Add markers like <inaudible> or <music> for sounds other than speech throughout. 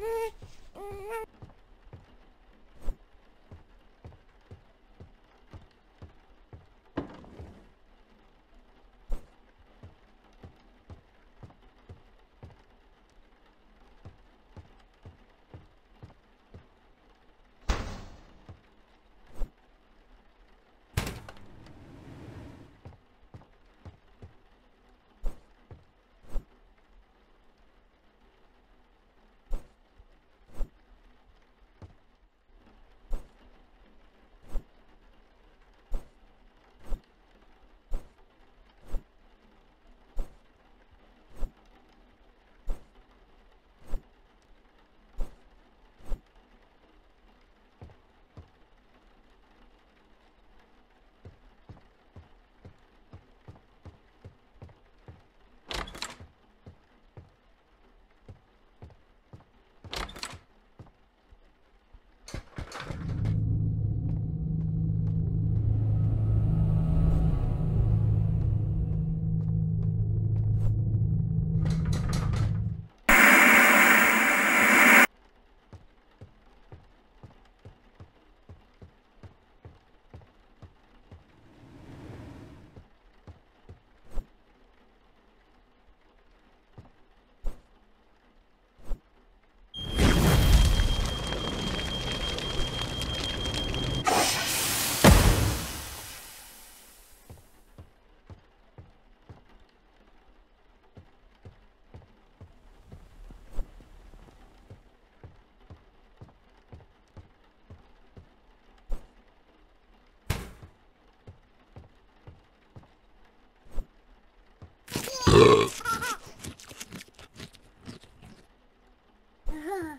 Mm-hmm. mm-hmm. Uh-huh.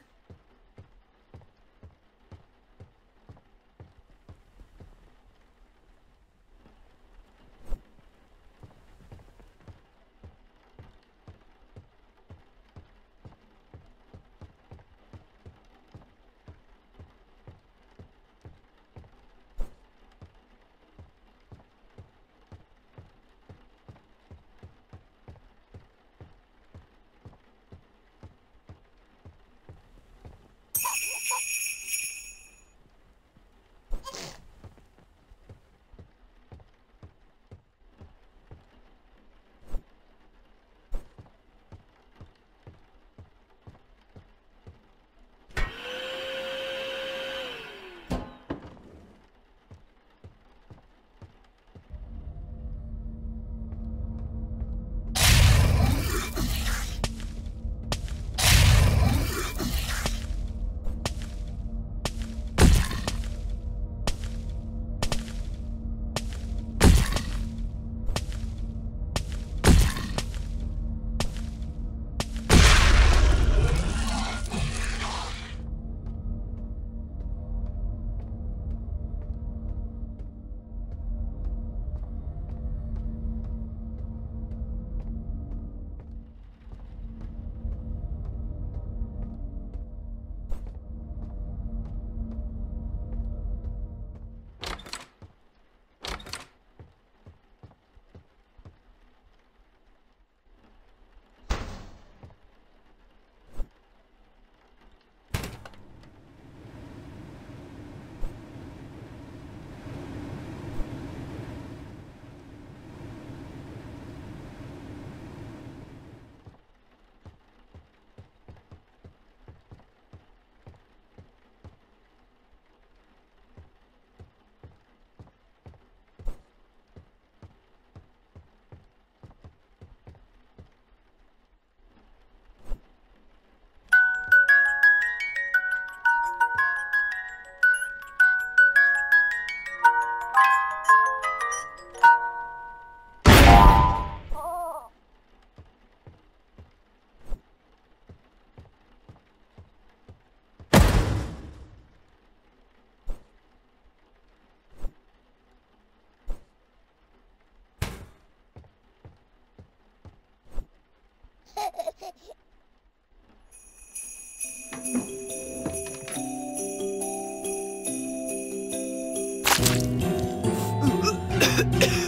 Ugh. <coughs>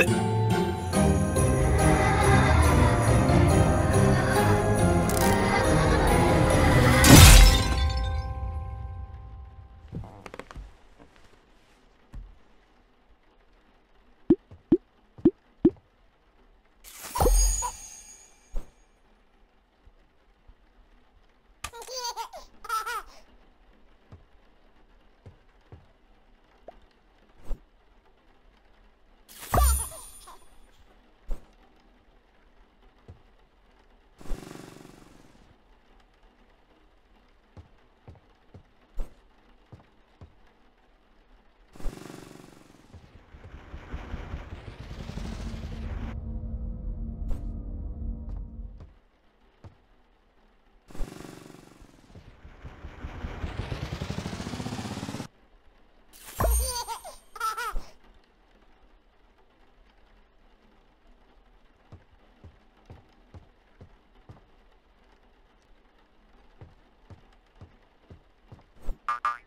Bye.